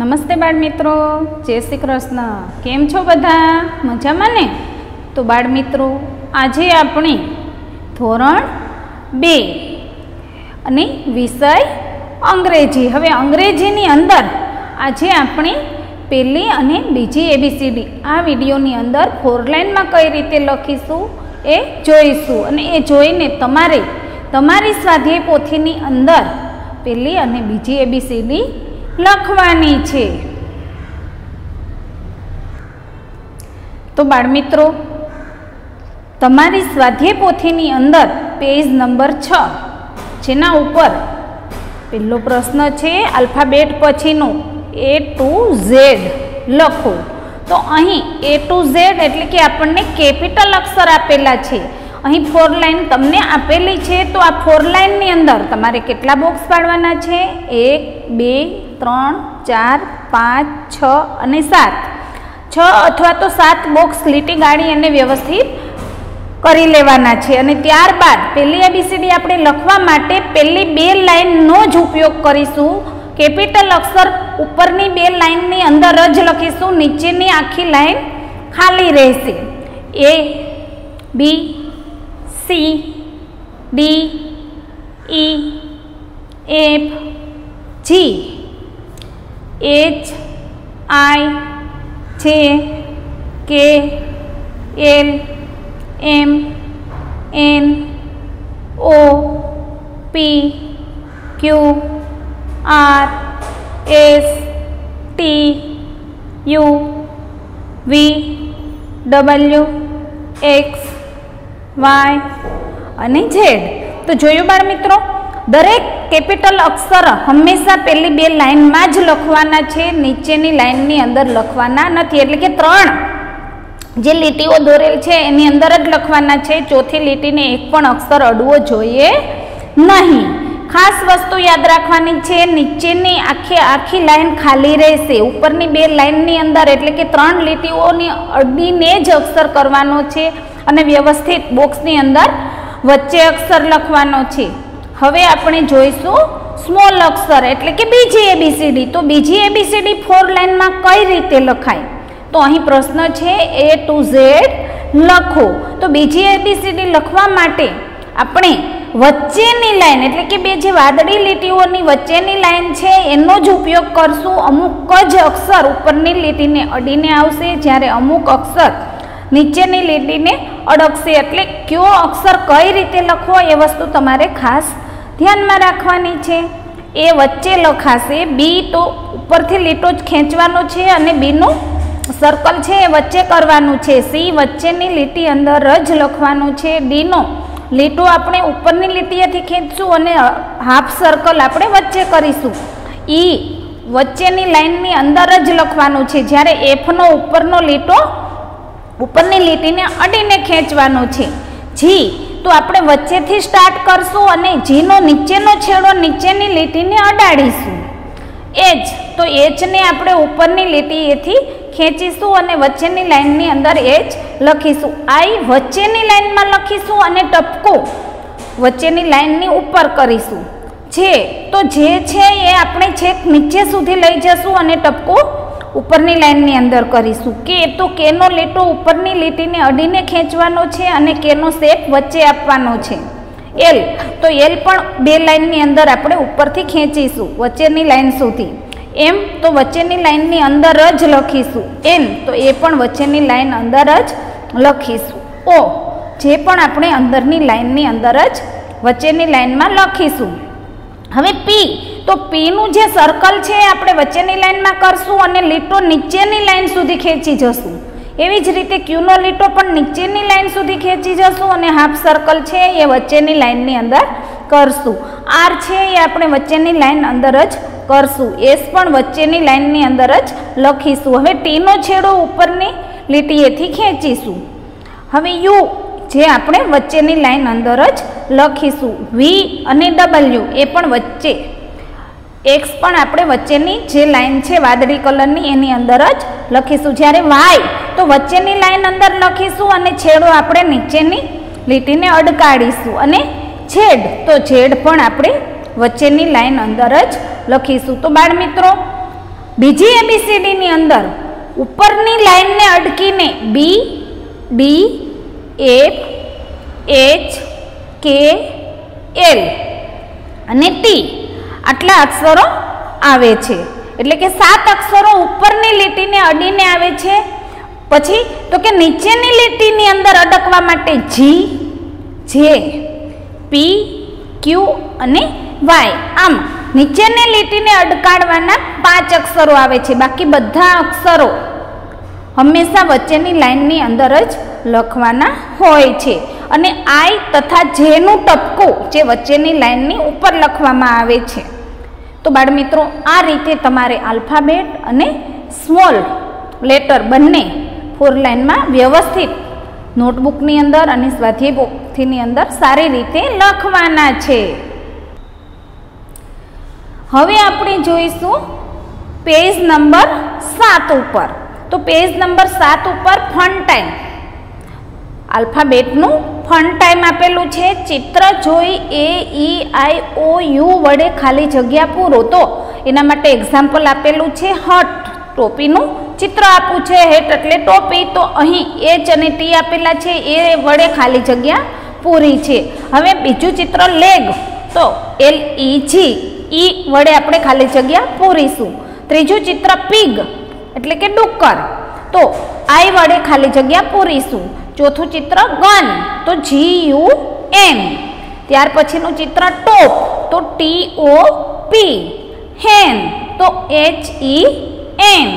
નમસ્તે બાળ મિત્રો જય શ્રી કૃષ્ણ. કેમ છો બધા? મજામાં ને? તો બાળમિત્રો, આજે આપણે ધોરણ બે અને વિષય અંગ્રેજી. હવે અંગ્રેજીની અંદર આજે આપણે પહેલી અને બીજી એબીસીડી આ વિડીયોની અંદર ફોર લાઇનમાં કઈ રીતે લખીશું એ જોઈશું. અને એ જોઈને તમારે તમારી સ્વાધ્યાય પોથીની અંદર પહેલી અને બીજી એબીસીડી લખવાની છે. તો બાળમિત્રો, તમારી સ્વાધ્યાય પોથીની અંદર પેજ નંબર છ, જેના ઉપર પહેલો પ્રશ્ન છે આલ્ફાબેટ પછીનો એ ટુ ઝેડ લખો. તો અહીં એ ટુ ઝેડ એટલે કે આપણને કેપિટલ અક્ષર આપેલા છે. અહીં ફોર લાઇન તમને આપેલી છે, તો આ ફોર લાઇનની અંદર તમારે કેટલા બોક્સ પાડવાના છે? એક, બે, ત્રણ, ચાર, પાંચ, છ અને સાત. છ અથવા તો સાત બોક્સ લીટી ગાળી અને વ્યવસ્થિત કરી લેવાના છે. અને ત્યારબાદ પહેલી એબીસીડી આપણે લખવા માટે પહેલી બે લાઇનનો જ ઉપયોગ કરીશું. કેપિટલ અક્ષર ઉપરની બે લાઇનની અંદર જ લખીશું. નીચેની આખી લાઇન ખાલી રહેશે. A B C D E F G H I J K L M N O P Q R S T U V W X Y અને ઝેડ. તો જોયું બાળ મિત્રો દરેક કેપિટલ અક્ષર હંમેશા પહેલી બે લાઇનમાં જ લખવાના છે, નીચેની લાઇનની અંદર લખવાના નથી. એટલે કે ત્રણ. જે લીટીઓ દોરેલ છે, એની અંદર જ લખવાના છે. ચોથી લીટીને એક પણ અક્ષર અડવો જોઈએ નહીં. ખાસ વસ્તુ યાદ રાખવાની છે, નીચેની આખી આખી લાઈન ખાલી રહેશે. ઉપરની બે લાઇનની અંદર એટલે કે ત્રણ લીટીઓની અડીને જ અક્ષર કરવાનો છે. અને વ્યવસ્થિત બોક્સની અંદર વચ્ચે અક્ષર લખવાનો છે. હવે આપણે જોઈશું સ્મોલ અક્ષર એટલે કે બીજી એબીસીડી તો બીજી એબીસીડી ફોર લાઇનમાં કઈ રીતે લખાય? તો અહીં પ્રશ્ન છે એ ટુ ઝેડ લખો. તો બીજી એબીસીડી લખવા માટે આપણે વચ્ચેની લાઈન એટલે કે બે જે વાદળી લીટીઓની વચ્ચેની લાઈન છે, એનો જ ઉપયોગ કરશું. અમુક જ અક્ષર ઉપરની લીટીને અડીને આવશે. જ્યારે અમુક અક્ષર નીચેની લીટીને અડકશે એટલે કયો અક્ષર કઈ રીતે લખવો એ વસ્તુ તમારે ખાસ ધ્યાનમાં રાખવાની છે. એ વચ્ચે લખાશે બી તો ઉપરથી લીટો જ ખેંચવાનો છે અને બીનું સર્કલ છે એ વચ્ચે કરવાનું છે. સી વચ્ચેની લીટી અંદર જ લખવાનું છે. ડીનો લીટો આપણે ઉપરની લીટીએથી ખેંચશું અને હાફ સર્કલ આપણે વચ્ચે કરીશું. ઈ વચ્ચેની લાઇનની અંદર જ લખવાનું છે. જ્યારે એફનો ઉપરનો લીટો ઉપરની લીટીને અડીને ખેંચવાનો છે. જી, તો આપણે વચ્ચેથી સ્ટાર્ટ કરશું અને જીનો નીચેનો છેડો નીચેની લીટીને અડાડીશું. એચ તો એચને આપણે ઉપરની લીટી એથી ખેંચીશું અને વચ્ચેની લાઇનની અંદર એચ લખીશું. આઈ વચ્ચેની લાઇનમાં લખીશું અને ટપકો વચ્ચેની લાઇનની ઉપર કરીશું. જે, તો જે છે એ આપણે છેક નીચે સુધી લઈ જશું અને ટપકો ઉપરની લાઇનની અંદર કરીશું. કે તો કેનો લીટો ઉપરની લીટીને અડીને ખેંચવાનો છે અને કેનો શેપ વચ્ચે આપવાનો છે. એલ તો એલ પણ બે લાઇનની અંદર આપણે ઉપરથી ખેંચીશું, વચ્ચેની લાઇન સુધી. એમ તો વચ્ચેની લાઇનની અંદર જ લખીશું. એન તો એ પણ વચ્ચેની લાઇન અંદર જ લખીશું. ઓ જે પણ આપણે અંદરની લાઇનની અંદર જ વચ્ચેની લાઇનમાં લખીશું. હવે પી તો પીનું જે સર્કલ છે આપણે વચ્ચેની લાઇનમાં કરશું અને લીટો નીચેની લાઇન સુધી ખેંચી જશું. એવી જ રીતે ક્યુનો લીટો પણ નીચેની લાઇન સુધી ખેંચી જશું અને હાફ સર્કલ છે એ વચ્ચેની લાઇનની અંદર કરશું. આર છે એ આપણે વચ્ચેની લાઇન અંદર જ કરશું. એસ પણ વચ્ચેની લાઇનની અંદર જ લખીશું. હવે ટીનો છેડો ઉપરની લીટીએથી ખેંચીશું. હવે યુ જે આપણે વચ્ચેની લાઇન અંદર જ લખીશું. વી અને ડબલ્યુ એ પણ વચ્ચે. એક્સ પણ આપણે વચ્ચેની જે લાઇન છે વાદળી કલરની એની અંદર જ લખીશું. જ્યારે વાય તો વચ્ચેની લાઈન અંદર લખીશું અને છેડો આપણે નીચેની લીટીને અડકાડીશું. અને છેડ તો છેડ પણ આપણે વચ્ચેની લાઈન અંદર જ લખીશું. તો બાળ મિત્રો બીજી એબીસીડીની અંદર ઉપરની લાઈનને અડકીને B D F H K L અને ટી આટલા અક્ષરો આવે છે. એટલે કે સાત અક્ષરો ઉપરની લીટીને અડીને આવે છે. પછી તો કે નીચેની લીટીની અંદર અડકવા માટે જી જે પી ક્યુ અને વાય આમ નીચેની લીટીને અડકાડવાના પાંચ અક્ષરો આવે છે. બાકી બધા અક્ષરો હંમેશા વચ્ચેની લાઇનની અંદર જ લખવાના હોય છે. અને આઈ તથા જેનું ટપકું જે વચ્ચેની લાઇનની ઉપર લખવામાં આવે છે. તો બાળમિત્રો, આ રીતે તમારે આલ્ફાબેટ અને સ્મોલ લેટર બંને ફોર લાઇનમાં વ્યવસ્થિત નોટબુકની અંદર અને સ્વાધ્યાય બુકથીની અંદર સારી રીતે લખવાના છે. હવે આપણે જોઈશું પેજ નંબર સાત ઉપર. તો પેજ નંબર સાત ઉપર ફન ટાઈમ. આલ્ફાબેટનું ફન ટાઈમ આપેલું છે. ચિત્ર જોઈ એ, ઈ, આઈ, ઓ, યુ વડે ખાલી જગ્યા પૂરો. તો એના માટે એક્ઝામ્પલ આપેલું છે હટ ટોપીનું ચિત્ર આપવું છે હેટ એટલે ટોપી. તો અહીં એચ અને ટી આપેલા છે એ વડે ખાલી જગ્યા પૂરી છે. હવે બીજું ચિત્ર લેગ. તો એલ ઈ જી ઈ વડે આપણે ખાલી જગ્યા પૂરીશું. ત્રીજું ચિત્ર પીગ એટલે કે ડુક્કર. તો આઈ વડે ખાલી જગ્યા પૂરીશું. ચોથું ચિત્ર ગન, તો જી યુ એન ત્યાર પછીનું ચિત્ર ટોપ, તો ટી ઓ પી હેન તો એચ ઈ એન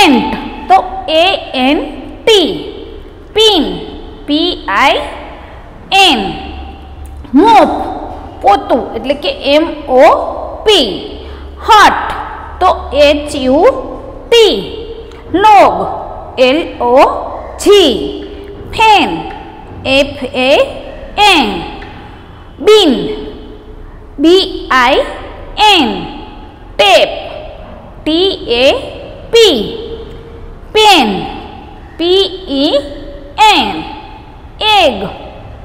એન્ટ, તો A N T pin P I N mop, પોતું, એટલે કે એમ ઓ પી હટ તો H U T log L O G fan F A N bin B I N tap T A P pen P E N egg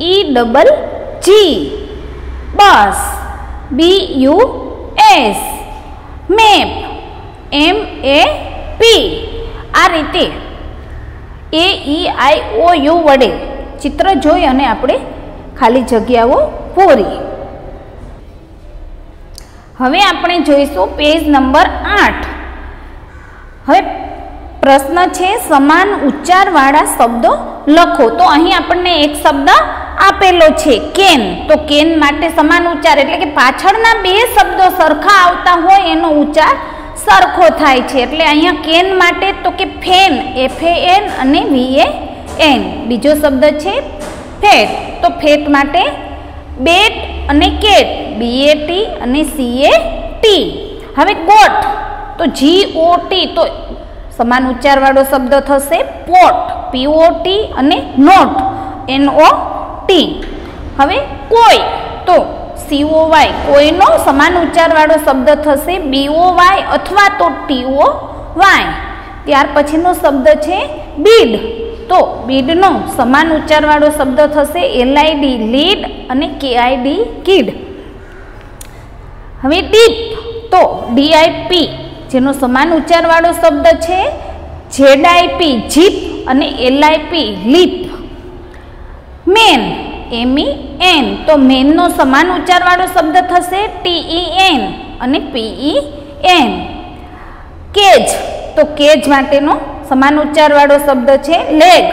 E double G bus B U S map M A P આ રીતે એ ઈ આઈ ઓ you વડે ચિત્ર જોઈ અને આપણે ખાલી જગ્યાઓ પૂરી. હવે આપણે જોઈશું પેજ નંબર આઠ. હવે પ્રશ્ન છે, સમાન ઉચ્ચારવાળા શબ્દો લખો. તો અહીં આપણને એક શબ્દ આપેલો છે, કેન. તો કેન માટે સમાન ઉચ્ચાર એટલે કે પાછળના બે શબ્દો સરખા આવતા હોય એનો ઉચ્ચાર સરખો થાય છે. એટલે અહીંયા કેન માટે તો કે ફેન એફ એન અને વી એ એન બીજો શબ્દ છે ફેટ. તો ફેટ માટે બેટ અને કેટ બી એ ટી અને સી એ ટી હવે ગોટ તો જી ઓ ટી તો સમાન ઉચ્ચારવાળો શબ્દ થશે પોટ પીઓટી અને નોટ એન ઓ ટી હવે કોઈ. તો સીઓ વાય કોઈનો સમાન ઉચ્ચારવાળો શબ્દ થશે બીઓ વાય અથવા તો ટીઓ વાય ત્યાર પછીનો શબ્દ છે બીડ તો બીડનો સમાન ઉચ્ચારવાળો શબ્દ થશે એલઆઈડી લીડ અને કેઆઈડી કીડ હવે ડીપ તો ડીઆઈપી જેનો સમાન ઉચ્ચારવાળો શબ્દ છે જેડઆઈપી જીપ અને L I P lip. Man. M E N તો મેનનો સમાન ઉચ્ચારવાળો શબ્દ થશે ટીઈ એન અને પીઈ એન કેજ. તો કેજ માટેનો સમાન ઉચ્ચારવાળો શબ્દ છે લેગ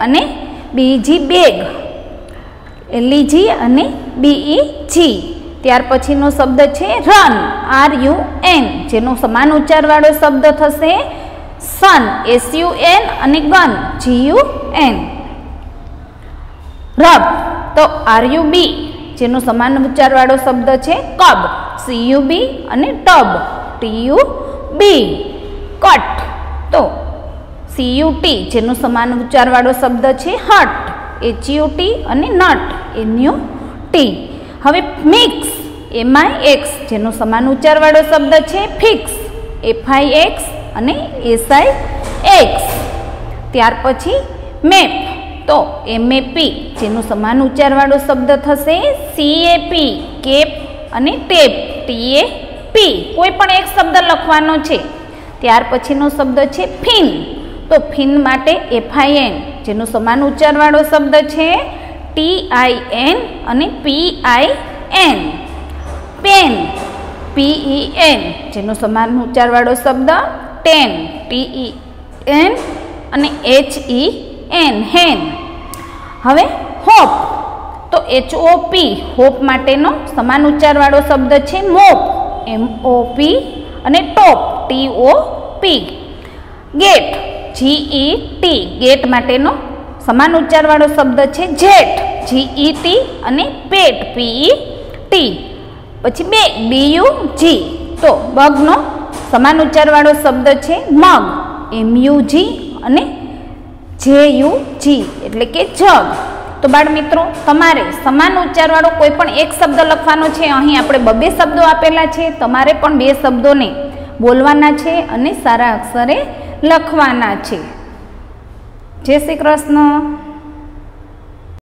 અને બીજી બેગ. એલઈજી અને બીઈ જી ત્યાર પછીનો શબ્દ છે રન. Are U N. જેનો સમાન ઉચ્ચારવાળો શબ્દ થશે સન. એસ યુ એન અને gun. G U N. Rub. તો આર યુ બી જેનો સમાન ઉચ્ચારવાળો શબ્દ છે કબ સી યુ બી અને tub T U B cut. તો સી યુ ટી જેનો સમાન ઉચ્ચારવાળો શબ્દ છે હટ એચ યુ ટી અને નટ એન યુ ટી હવે મિક્સ એમઆઈ એક્સ જેનો સમાન ઉચ્ચારવાળો શબ્દ છે ફિક્સ એફઆઈ એક્સ અને એસઆઈ એક્સ ત્યાર પછી મેપ તો એમએપી જેનો સમાન ઉચ્ચારવાળો શબ્દ થશે સીએપી કેપ અને ટેપ ટીએ પી કોઈ પણ એક શબ્દ લખવાનો છે. ત્યાર પછીનો શબ્દ છે ફિન. તો ફિન માટે એફઆઈએન જેનો સમાન ઉચ્ચારવાળો શબ્દ છે ટી આઈ એન અને P I N pen P E N જેનો સમાન ઉચ્ચારવાળો શબ્દ ટેન ટીઈ એન અને એચ એન હેન હવે હોપ તો એચ ઓ પી હોપ માટેનો સમાન ઉચ્ચારવાળો શબ્દ છે મોપ. એમ ઓ પી અને top T O P get G E T get માટેનો સમાન ઉચ્ચારવાળો શબ્દ છે જેટ જીઈ ટી અને પેટ પીઈ ટી પછી બે બીયુ જી તો બગનો સમાન ઉચ્ચારવાળો શબ્દ છે મગ. એમ યુ જી અને જે યુ જી, એટલે કે જગ. તો બાળ મિત્રો તમારે સમાન ઉચ્ચારવાળો કોઈ પણ એક શબ્દ લખવાનો છે? અહીં આપણે બબે શબ્દો આપેલા છે. તમારે પણ બે શબ્દોને બોલવાના છે અને સારા અક્ષરે લખવાના છે. જય શ્રી કૃષ્ણ.